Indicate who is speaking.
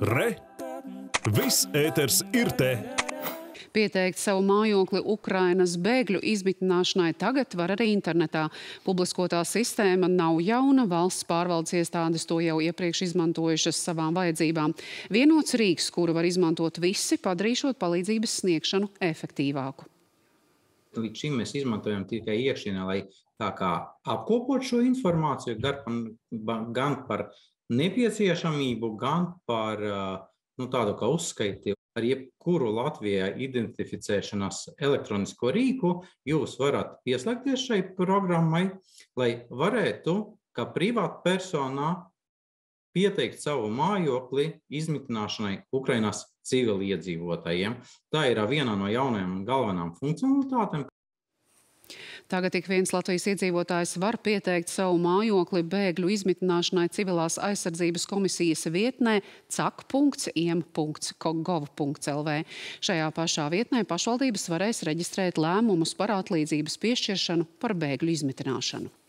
Speaker 1: Re! Viss ēters ir te!
Speaker 2: Pieteikt savu mājokli Ukrainas bēgļu izmitināšanai tagad var arī internetā. Publiskotā sistēma nav jauna, valsts pārvaldes iestādes to jau iepriekš izmantojušas savām vajadzībām. Vienots rīks, kuru var izmantot visi, padarīšot palīdzības sniegšanu efektīvāku.
Speaker 3: Līdz šim mēs izmantojam tikai iekšienē, lai tā kā apkopot šo informāciju gan par nepieciešamību, gan par nu, tādu kā uzskaiti ar jebkuru Latvijā identificēšanas elektronisko rīku, jūs varat pieslēgties šai programmai, lai varētu, kā privāta personā, pieteikt savu mājokli izmitināšanai Ukrainas civiliedzīvotājiem. Tā ir viena no jaunajām galvenām funkcionalitātēm,
Speaker 2: Tagad ik viens Latvijas iedzīvotājs var pieteikt savu mājokli bēgļu izmitināšanai civilās aizsardzības komisijas vietnē cak.iem.gov.lv. Šajā pašā vietnē pašvaldības varēs reģistrēt lēmumus par atlīdzības piešķiršanu par bēgļu izmitināšanu.